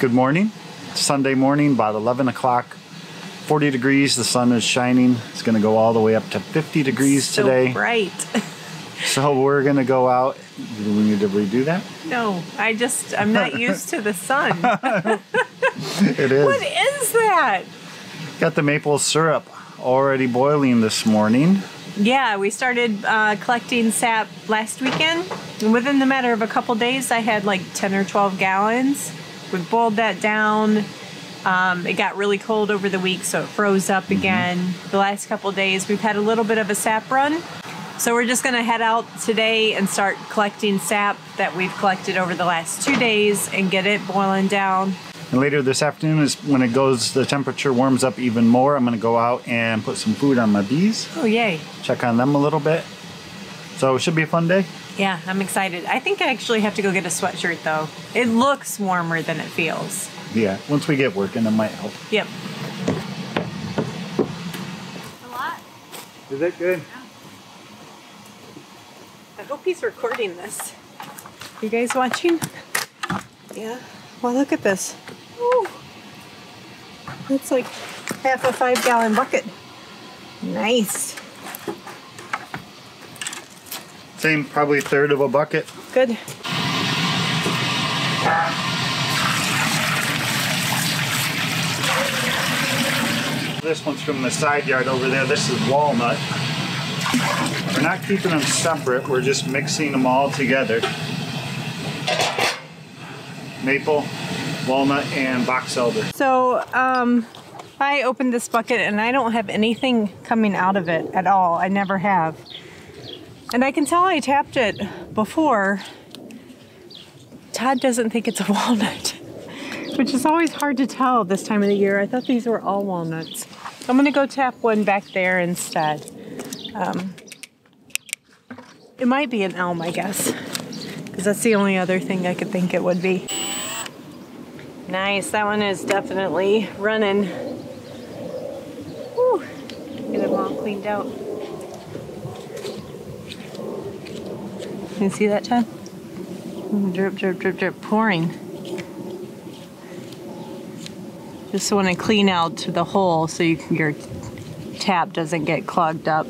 Good morning. Sunday morning, about 11 o'clock. 40 degrees, the sun is shining. It's gonna go all the way up to 50 degrees so today. bright. So we're gonna go out. Do we need to redo that? no, I just I'm not used to the sun. It is. what is that? Got the maple syrup already boiling this morning. Yeah, we started uh, collecting sap last weekend. And within the matter of a couple days, I had like 10 or 12 gallons. We boiled that down. Um, it got really cold over the week, so it froze up again. The last couple days, we've had a little bit of a sap run. So we're just gonna head out today and start collecting sap that we've collected over the last two days and get it boiling down. And later this afternoon is when it goes, the temperature warms up even more. I'm gonna go out and put some food on my bees, Oh, yay. check on them a little bit. So it should be a fun day. Yeah, I'm excited. I think I actually have to go get a sweatshirt though. It looks warmer than it feels. Yeah, once we get working, it might help. Yep. A lot. Is that good? I hope he's recording this. You guys watching? Yeah. Well, look at this. Ooh. That's like half a five gallon bucket. Nice. Same, probably third of a bucket. Good. This one's from the side yard over there. This is walnut. We're not keeping them separate. We're just mixing them all together. Maple, walnut, and box elder. So, um, I opened this bucket and I don't have anything coming out of it at all. I never have. And I can tell I tapped it before. Todd doesn't think it's a walnut, which is always hard to tell this time of the year. I thought these were all walnuts. I'm gonna go tap one back there instead. Um, it might be an elm, I guess, because that's the only other thing I could think it would be. Nice, that one is definitely running. Whew. Get them all cleaned out. Can you see that, Chad? Mm, Drip, drip, drip, drip, pouring. Just want to clean out to the hole so you can, your tap doesn't get clogged up.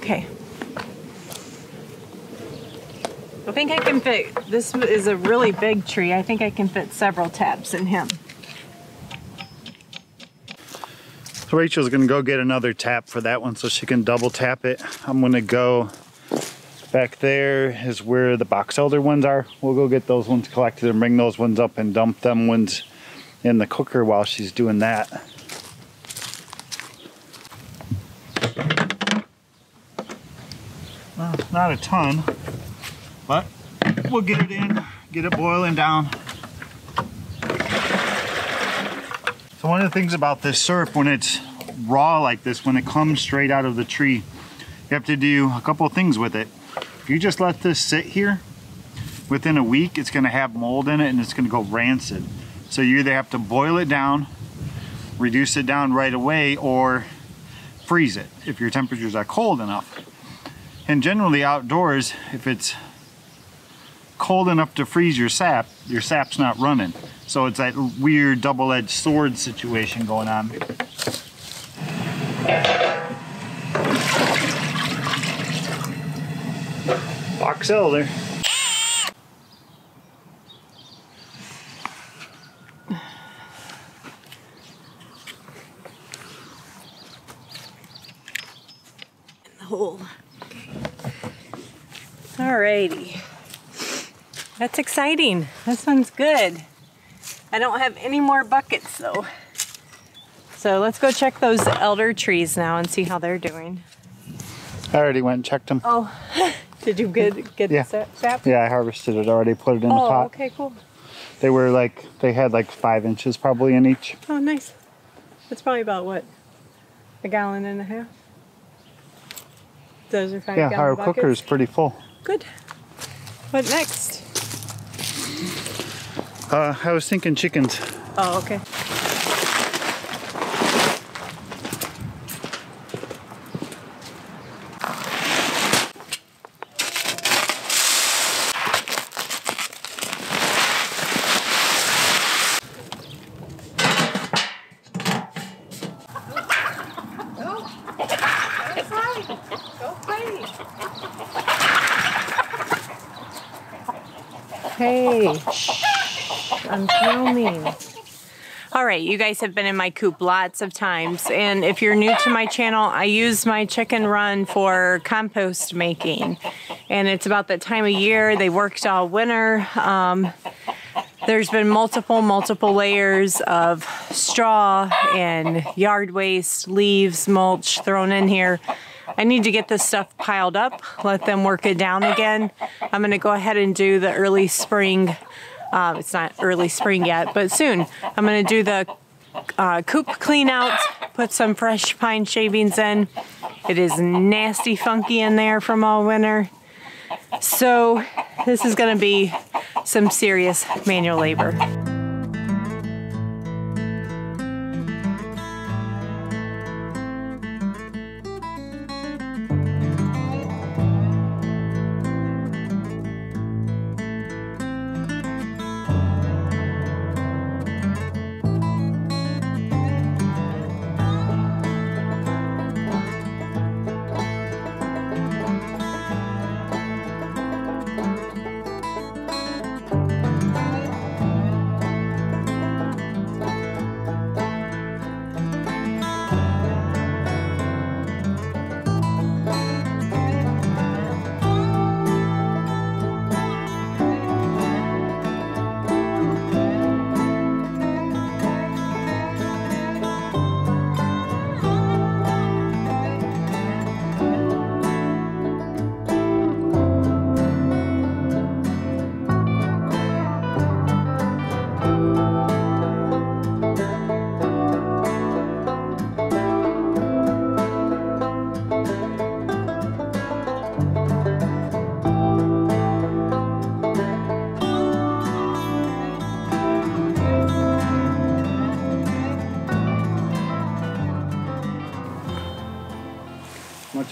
Okay. I think I can fit, this is a really big tree. I think I can fit several taps in him. Rachel's gonna go get another tap for that one so she can double tap it. I'm gonna go back there is where the box elder ones are. We'll go get those ones collected and bring those ones up and dump them ones in the cooker while she's doing that. Well, not a ton, but we'll get it in, get it boiling down. So one of the things about this syrup, when it's raw like this, when it comes straight out of the tree, you have to do a couple things with it. If you just let this sit here, within a week, it's gonna have mold in it and it's gonna go rancid. So you either have to boil it down, reduce it down right away, or freeze it if your temperatures are cold enough. And generally outdoors, if it's cold enough to freeze your sap, your sap's not running. So it's that weird double-edged sword situation going on. Box elder. hole. Alrighty. That's exciting. This one's good. I don't have any more buckets though. So let's go check those elder trees now and see how they're doing. I already went and checked them. Oh, did you get get Yeah. sap? Yeah, I harvested it already, put it in the oh, pot. Oh, okay, cool. They were like, they had like five inches probably in each. Oh, nice. That's probably about what? A gallon and a half? Those are five Yeah, our buckets? cooker is pretty full. Good. What next? Uh, I was thinking chickens. Oh, okay. Hey. I'm filming. All right, you guys have been in my coop lots of times, and if you're new to my channel, I use my chicken run for compost making, and it's about that time of year. They worked all winter. Um, there's been multiple, multiple layers of straw and yard waste, leaves, mulch thrown in here. I need to get this stuff piled up, let them work it down again. I'm gonna go ahead and do the early spring, uh, it's not early spring yet, but soon. I'm gonna do the uh, coop clean out, put some fresh pine shavings in. It is nasty funky in there from all winter. So this is gonna be some serious manual labor.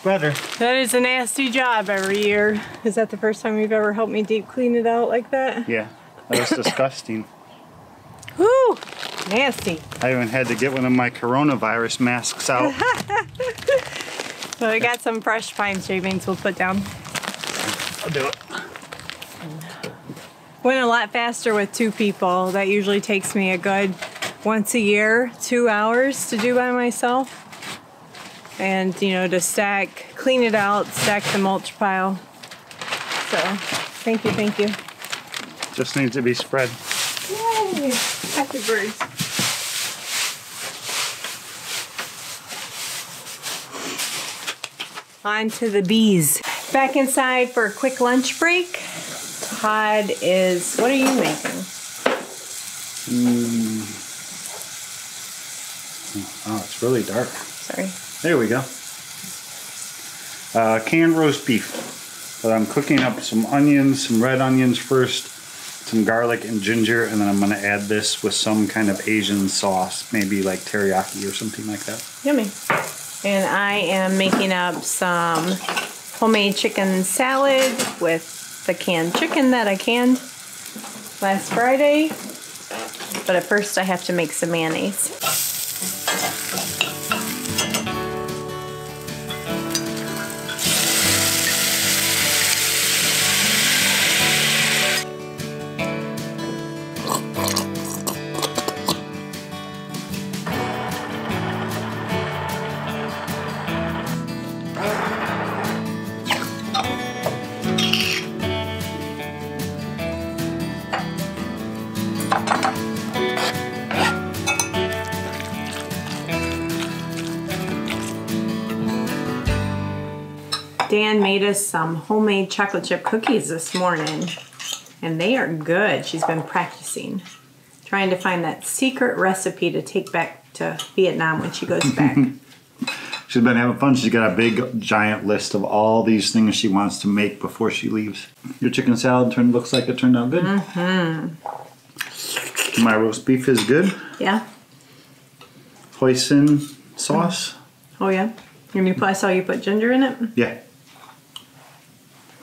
Much better. That is a nasty job every year. Is that the first time you've ever helped me deep clean it out like that? Yeah, that was disgusting. Whoo! Nasty. I even had to get one of my coronavirus masks out. So we got some fresh pine shavings we'll put down. I'll do it. Went a lot faster with two people. That usually takes me a good once a year, two hours to do by myself. And you know, to stack, clean it out, stack the mulch pile. So, thank you, thank you. Just needs to be spread. Yay! Happy birds. On to the bees. Back inside for a quick lunch break. Todd is, what are you making? Hmm. Oh, it's really dark. Sorry. There we go. Uh, canned roast beef. But I'm cooking up some onions, some red onions first, some garlic and ginger, and then I'm gonna add this with some kind of Asian sauce, maybe like teriyaki or something like that. Yummy. And I am making up some homemade chicken salad with the canned chicken that I canned last Friday. But at first I have to make some mayonnaise. Dan made us some homemade chocolate chip cookies this morning, and they are good. She's been practicing, trying to find that secret recipe to take back to Vietnam when she goes back. She's been having fun. She's got a big, giant list of all these things she wants to make before she leaves. Your chicken salad turned looks like it turned out good. Mm-hmm. My roast beef is good. yeah? Hoisin sauce. Oh, yeah? And you put, I saw you put ginger in it. Yeah.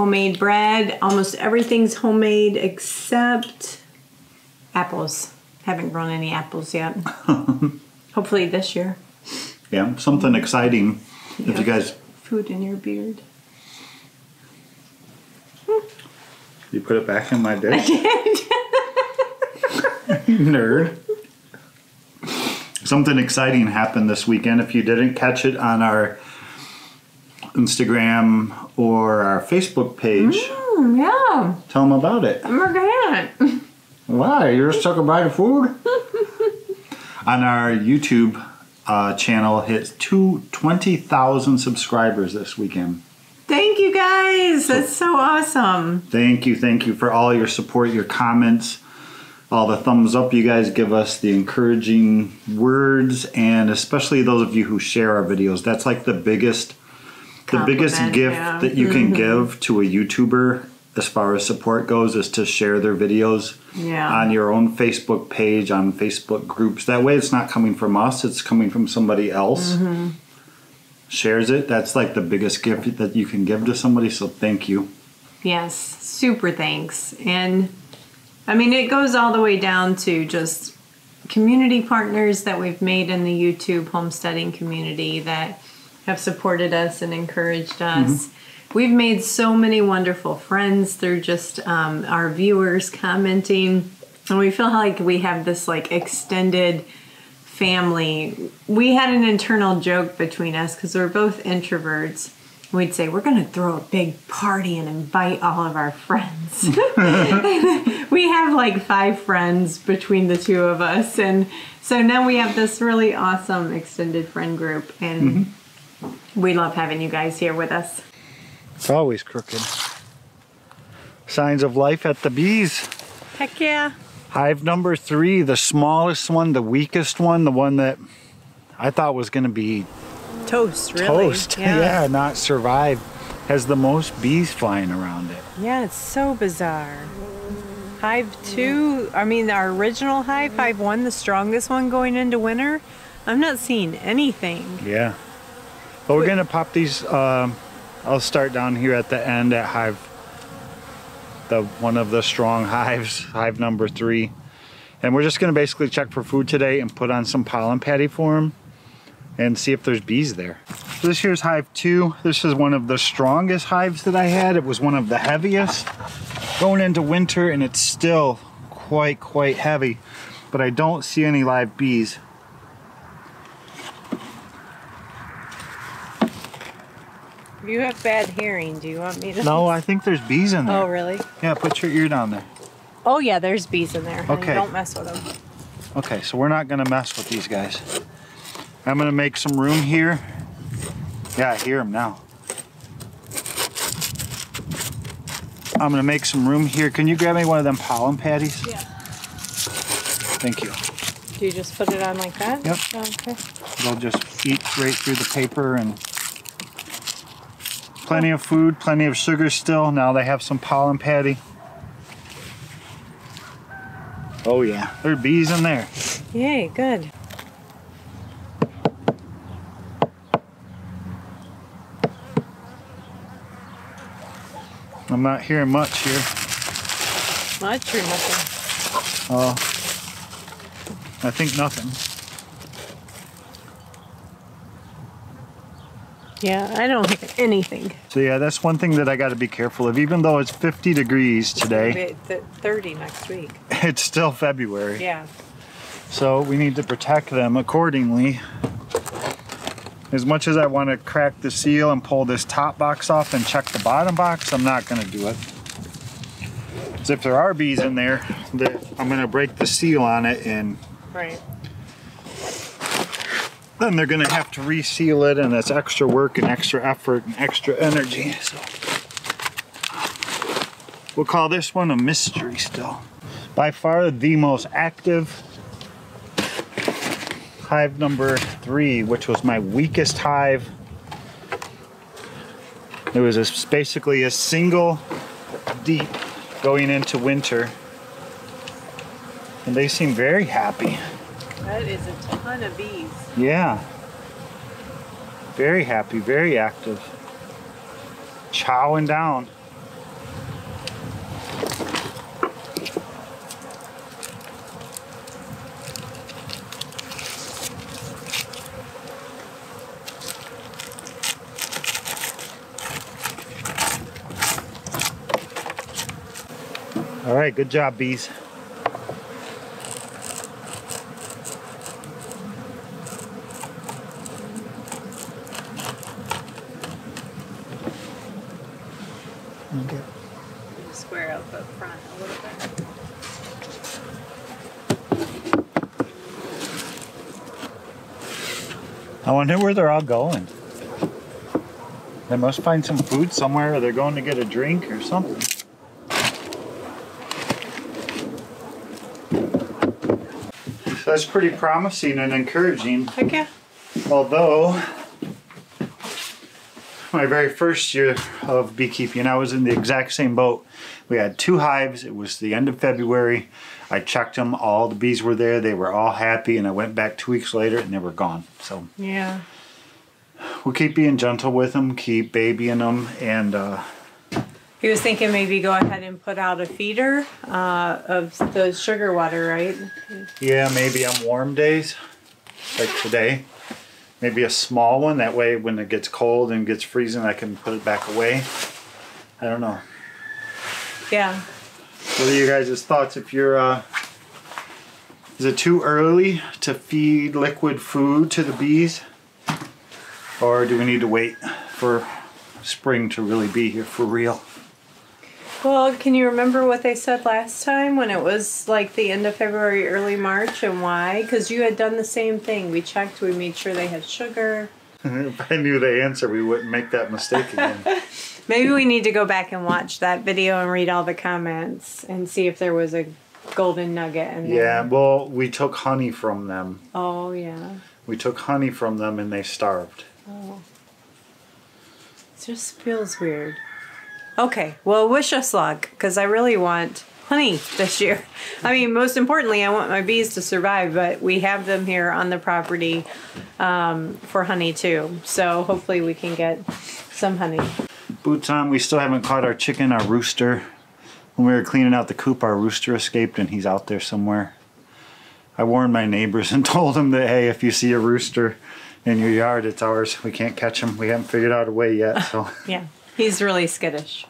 Homemade bread. Almost everything's homemade except apples. Haven't grown any apples yet. Hopefully this year. Yeah. Something exciting. If you guys Food in your beard. You put it back in my dish? Nerd. Something exciting happened this weekend. If you didn't catch it on our Instagram or our Facebook page, Mm, yeah, tell them about it. we're good. Why? You're just talking about the food? on our YouTube uh, channel, hit two, 20,000 subscribers this weekend. Thank you guys. That's so awesome. Thank you, thank you for all your support, your comments, all the thumbs up you guys give us, the encouraging words, and especially those of you who share our videos. That's like the biggest, the biggest gift that you can Mhm. give to a YouTuber as far as support goes is to share their videos Yeah. on your own Facebook page, on Facebook groups. That way, it's not coming from us; it's coming from somebody else. Mm-hmm. Shares it. That's like the biggest gift that you can give to somebody. So thank you. Yes, super thanks. And I mean, it goes all the way down to just community partners that we've made in the YouTube homesteading community that have supported us and encouraged us. We've made so many wonderful friends through just um, our viewers commenting, and we feel like we have this like extended family. We had an internal joke between us because we're both introverts. We'd say, We're going to throw a big party and invite all of our friends. we have like five friends between the two of us. And so now we have this really awesome extended friend group. And we love having you guys here with us. It's always crooked. Signs of life at the bees. Heck yeah. Hive number three, the smallest one, the weakest one, the one that I thought was going to be Toast, really. toast. Yeah. not survive, has the most bees flying around it. Yeah, it's so bizarre. Hive 2, I mean, our original Hive, Hive 1, the strongest one going into winter, I'm not seeing anything. Yeah. But we're going to pop these. Um, I'll start down here at the end at hive, the one of the strong hives, hive number three. And we're just going to basically check for food today and put on some pollen patty for them and see if there's bees there. So this here's hive two. This is one of the strongest hives that I had. It was one of the heaviest going into winter and it's still quite, quite heavy. But I don't see any live bees. You have bad hearing. Do you want me to? No, I think there's bees in there. Oh, really? Yeah, put your ear down there. Oh, yeah, there's bees in there. Okay. Don't mess with them. Okay, so we're not gonna mess with these guys. I'm gonna make some room here. Yeah, I hear them now. I'm gonna make some room here. Can you grab me one of them pollen patties? Yeah. Thank you. Do you just put it on like that? Yep. Oh, okay. They'll just eat right through the paper and plenty of food, plenty of sugar still. Now they have some pollen patty. Oh yeah, there are bees in there. Yay, good. I'm not hearing much here. Much or nothing? Oh, I think nothing. Yeah, I don't hear anything. So yeah, that's one thing that I got to be careful of. Even though it's 50 degrees today, It's th- 30 next week. it's still February. Yeah. So we need to protect them accordingly. As much as I want to crack the seal and pull this top box off and check the bottom box, I'm not going to do it. 'Cause if there are bees in there, I'm going to break the seal on it and Right. Then they're going to have to reseal it and that's extra work and extra effort and extra energy. So we'll call this one a mystery still. By far the most active hive number three, which was my weakest hive. It was a, basically a single deep going into winter. And they seem very happy. That is a ton of bees. Yeah. Very happy, very active. Chowing down. All right, good job, bees. Okay. Square up up front a little bit. I wonder where they're all going. They must find some food somewhere, or they're going to get a drink or something. So that's pretty promising and encouraging. Heck yeah. Although, my very first year of beekeeping, I was in the exact same boat. We had two hives. It was the end of February. I checked them. All the bees were there. They were all happy. And I went back two weeks later and they were gone. So Yeah. we'll keep being gentle with them, keep babying them. And uh, He was thinking maybe go ahead and put out a feeder uh, of the sugar water, right? yeah, maybe on warm days, like today, maybe a small one. That way, when it gets cold and gets freezing, I can put it back away. I don't know. Yeah. What are you guys' thoughts if you're uh is it too early to feed liquid food to the bees? Or do we need to wait for spring to really be here for real? Well, can you remember what they said last time when it was like the end of February, early March, and why? Because you had done the same thing. We checked, we made sure they had sugar. if I knew the answer, we wouldn't make that mistake again. Maybe we need to go back and watch that video and read all the comments and see if there was a golden nugget in there. yeah, well, we took honey from them. Oh, yeah. We took honey from them and they starved. Oh. It just feels weird. Okay, well, wish us luck because I really want honey this year. I mean, most importantly, I want my bees to survive, but we have them here on the property um, for honey too. So hopefully we can get some honey. Boots on, we still haven't caught our chicken, our rooster. When we were cleaning out the coop, our rooster escaped and he's out there somewhere. I warned my neighbors and told them that, hey, if you see a rooster in your yard, it's ours. We can't catch him. We haven't figured out a way yet, so. Yeah, he's really skittish.